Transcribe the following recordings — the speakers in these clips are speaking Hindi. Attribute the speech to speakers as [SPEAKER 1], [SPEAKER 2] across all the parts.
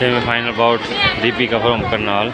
[SPEAKER 1] Semifinal bout Deepika from Karnal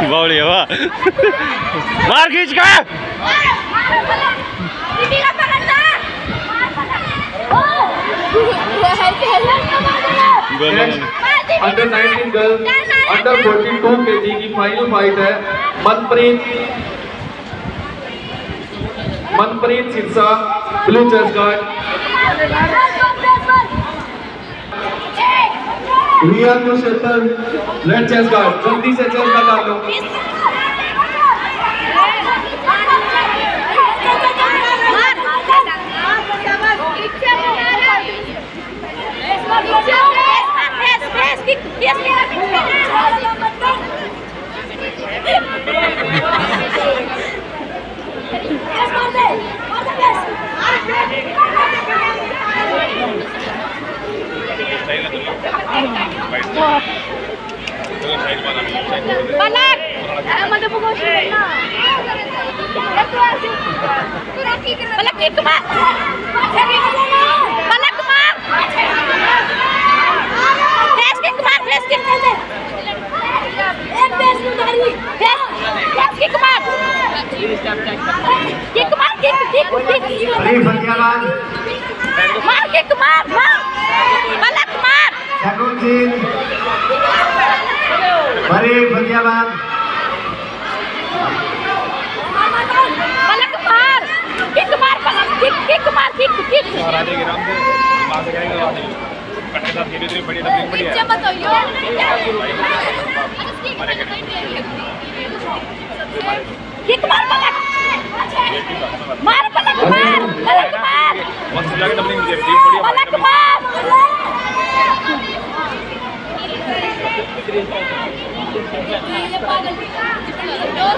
[SPEAKER 1] बावली हवा मार खींच का
[SPEAKER 2] under 19 girls under 42 K G की फाइनल फाइट है Manpreet Manpreet Sirsa blue chest guard Riya कुशेतर red chest guard जल्दी से चेस्ट गार्ड डालो
[SPEAKER 3] Balak! मध्ये बघू ना Balak itu mak Balak mak Flash kick mak Flash kick खेलते एक बेस उधारी Flash kick mak Kick mak kick kick kick
[SPEAKER 4] अरे Fatiabad
[SPEAKER 3] Mak kick mak mak Balak
[SPEAKER 4] अरे Fatiabad
[SPEAKER 3] Balak mar Kick mar Balak kick kick mar kick kick
[SPEAKER 5] Radhe के राम से वहाँ से करेंगे वहाँ साथ धीरे धीरे बढ़िया डबलिंग बढ़िया
[SPEAKER 3] नीचे मत हो यो किक मार पलक मार पलक मार पलक मार
[SPEAKER 5] से लगे डबलिंग मुझे बढ़िया
[SPEAKER 3] पलक
[SPEAKER 5] डबलिंग
[SPEAKER 3] मार ये पागल डोर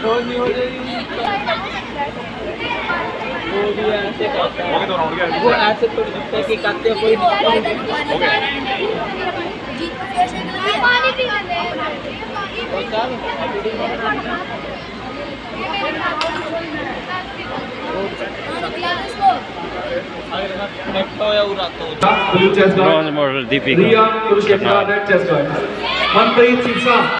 [SPEAKER 3] डोर
[SPEAKER 5] हो गए तो राउंड गया
[SPEAKER 6] वो ऐसे थोड़ी दिखता है कि काटते कोई
[SPEAKER 5] हो गए
[SPEAKER 3] पानी पी
[SPEAKER 6] हो तो
[SPEAKER 2] blue chest
[SPEAKER 1] bronze
[SPEAKER 2] guard
[SPEAKER 1] medal Deepika
[SPEAKER 2] Riya कुशेतर
[SPEAKER 1] Karnal
[SPEAKER 2] red chest guard Manpreet Sirsa